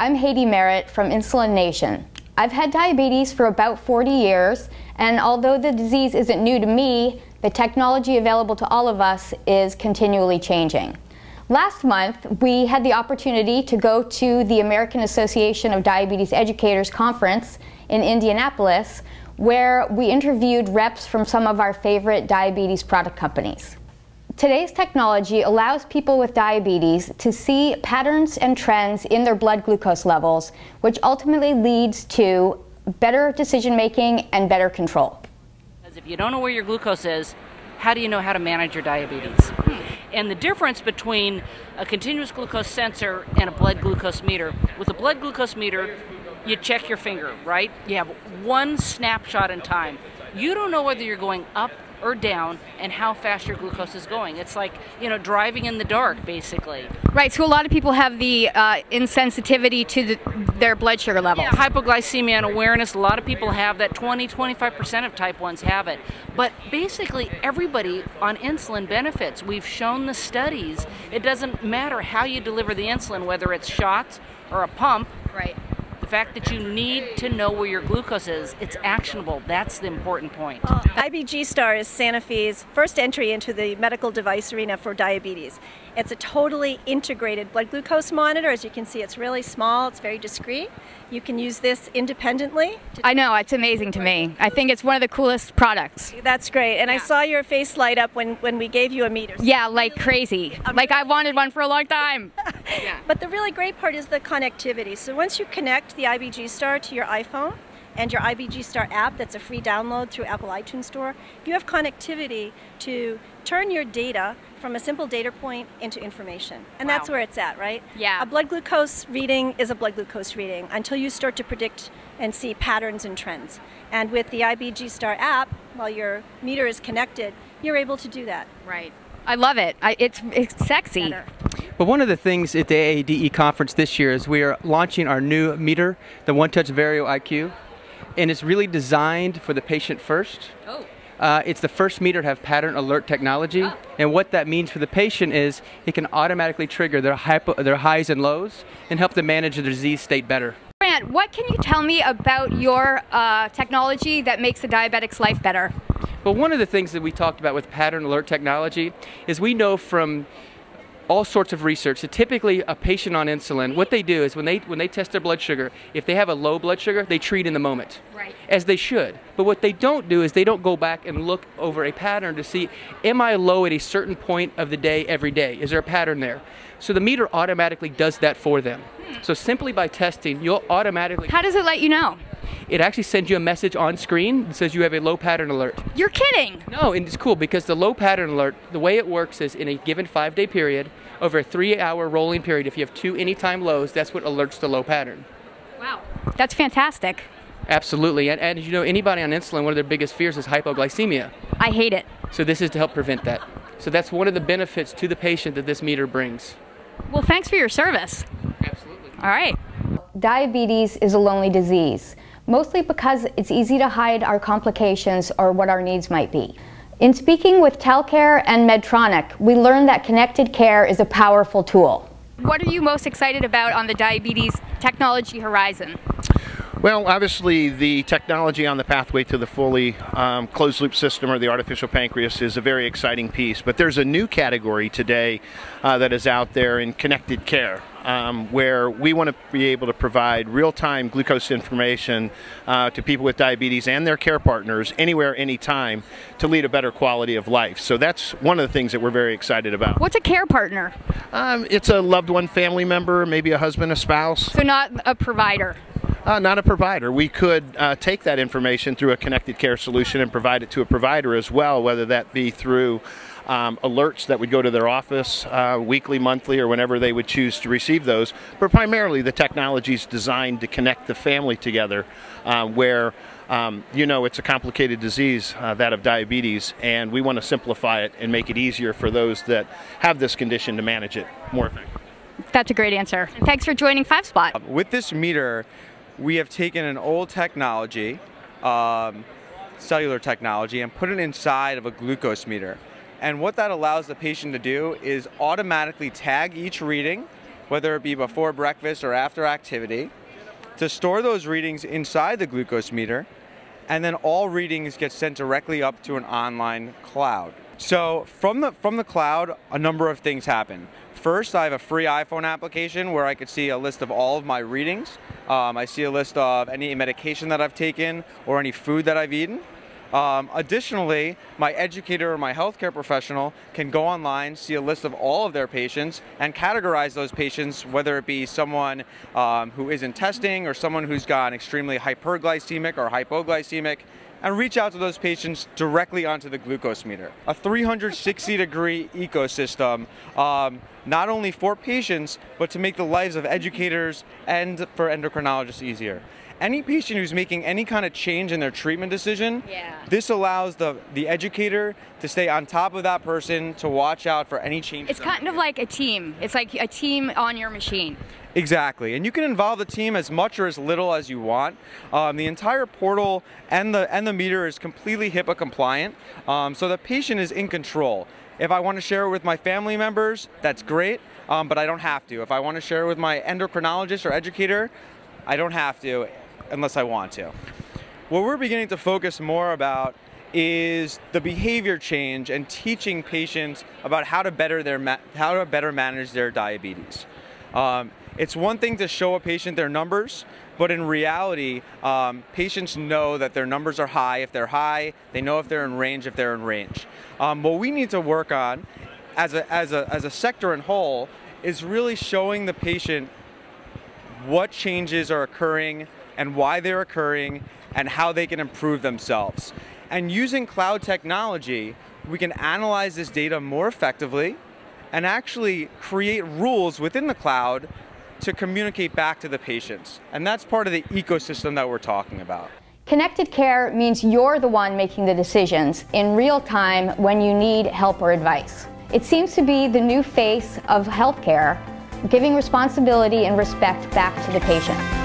I'm Haiti Merritt from Insulin Nation. I've had diabetes for about 40 years, and although the disease isn't new to me, the technology available to all of us is continually changing. Last month, we had the opportunity to go to the American Association of Diabetes Educators Conference in Indianapolis, where we interviewed reps from some of our favorite diabetes product companies. Today's technology allows people with diabetes to see patterns and trends in their blood glucose levels, which ultimately leads to better decision making and better control. Because if you don't know where your glucose is, how do you know how to manage your diabetes? Hmm. And the difference between a continuous glucose sensor and a blood glucose meter, with a blood glucose meter, you check your finger, right? You have one snapshot in time. You don't know whether you're going up or down and how fast your glucose is going. It's like, you know, driving in the dark, basically. Right, so a lot of people have the uh, insensitivity to the, their blood sugar levels. Yeah, hypoglycemia unawareness, a lot of people have that. 20, 25% of type 1s have it. But basically, everybody on insulin benefits. We've shown the studies. It doesn't matter how you deliver the insulin, whether it's shots or a pump. Right fact that you need to know where your glucose is, it's actionable. That's the important point. iBGStar is Sanofi's first entry into the medical device arena for diabetes. It's a totally integrated blood glucose monitor. As you can see, it's really small, it's very discreet. You can use this independently. I know, it's amazing to me. I think it's one of the coolest products. That's great. And yeah. I saw your face light up when, when we gave you a meter. Yeah, like crazy. Like I wanted one for a long time. yeah. But the really great part is the connectivity. So once you connect the iBGStar to your iPhone, and your iBGStar app that's a free download through Apple iTunes Store, you have connectivity to turn your data from a simple data point into information. And wow. that's where it's at, right? Yeah. A blood glucose reading is a blood glucose reading until you start to predict and see patterns and trends. And with the iBGStar app, while your meter is connected, you're able to do that. Right. I love it. I, it's, it's sexy. Better. But one of the things at the AADE conference this year is we are launching our new meter, the OneTouch Verio IQ and it's really designed for the patient first. Oh. Uh, it's the first meter to have pattern alert technology, oh. and what that means for the patient is it can automatically trigger their, hypo, their highs and lows and help them manage their disease state better. Grant, what can you tell me about your uh, technology that makes the diabetic's life better? Well, one of the things that we talked about with pattern alert technology is we know from all sorts of research. So typically, a patient on insulin, what they do is when they when they test their blood sugar, if they have a low blood sugar, they treat in the moment, right. as they should. But what they don't do is they don't go back and look over a pattern to see, am I low at a certain point of the day every day? Is there a pattern there? So the meter automatically does that for them. Hmm. So simply by testing, you'll automatically. How does it let you know? It actually sends you a message on screen that says you have a low pattern alert. You're kidding! No, and it's cool because the low pattern alert, the way it works is in a given five day period, over a three hour rolling period, if you have two anytime lows, that's what alerts the low pattern. Wow, that's fantastic. Absolutely, and, and as you know, anybody on insulin, one of their biggest fears is hypoglycemia. I hate it. So this is to help prevent that. So that's one of the benefits to the patient that this meter brings. Well, thanks for your service. Absolutely. All right. Diabetes is a lonely disease mostly because it's easy to hide our complications or what our needs might be. In speaking with Telcare and Medtronic, we learned that connected care is a powerful tool. What are you most excited about on the diabetes technology horizon? Well, obviously, the technology on the pathway to the fully um, closed loop system or the artificial pancreas is a very exciting piece. But there's a new category today uh, that is out there in connected care. Um, where we want to be able to provide real-time glucose information uh, to people with diabetes and their care partners anywhere, anytime to lead a better quality of life. So that's one of the things that we're very excited about. What's a care partner? Um, it's a loved one, family member, maybe a husband, a spouse. So not a provider. Uh, not a provider. We could uh, take that information through a connected care solution and provide it to a provider as well, whether that be through um, alerts that would go to their office uh, weekly, monthly, or whenever they would choose to receive those. But primarily, the technology is designed to connect the family together, uh, where um, you know it's a complicated disease, uh, that of diabetes, and we want to simplify it and make it easier for those that have this condition to manage it more effectively. That's a great answer. Thanks for joining Five Spot. With this meter, we have taken an old technology, um, cellular technology, and put it inside of a glucose meter. And what that allows the patient to do is automatically tag each reading whether it be before breakfast or after activity, to store those readings inside the glucose meter, and then all readings get sent directly up to an online cloud. So from the from the cloud, a number of things happen. First, I have a free iPhone application where I could see a list of all of my readings. Um, I see a list of any medication that I've taken or any food that I've eaten. Um, additionally, my educator or my healthcare professional can go online, see a list of all of their patients, and categorize those patients, whether it be someone um, who isn't testing or someone who's got extremely hyperglycemic or hypoglycemic, and reach out to those patients directly onto the glucose meter. A 360 degree ecosystem, um, not only for patients, but to make the lives of educators and for endocrinologists easier any patient who's making any kind of change in their treatment decision, yeah. this allows the, the educator to stay on top of that person to watch out for any changes. It's kind of like a team. It's like a team on your machine. Exactly, and you can involve the team as much or as little as you want. Um, the entire portal and the and the meter is completely HIPAA compliant, um, so the patient is in control. If I want to share it with my family members, that's great, um, but I don't have to. If I want to share it with my endocrinologist or educator, I don't have to unless I want to. What we're beginning to focus more about is the behavior change and teaching patients about how to better their how to better manage their diabetes. Um, it's one thing to show a patient their numbers, but in reality, um, patients know that their numbers are high. If they're high, they know if they're in range, if they're in range. Um, what we need to work on as a, as, a, as a sector in whole is really showing the patient what changes are occurring and why they're occurring and how they can improve themselves. And using cloud technology, we can analyze this data more effectively and actually create rules within the cloud to communicate back to the patients. And that's part of the ecosystem that we're talking about. Connected care means you're the one making the decisions in real time when you need help or advice. It seems to be the new face of healthcare, giving responsibility and respect back to the patient.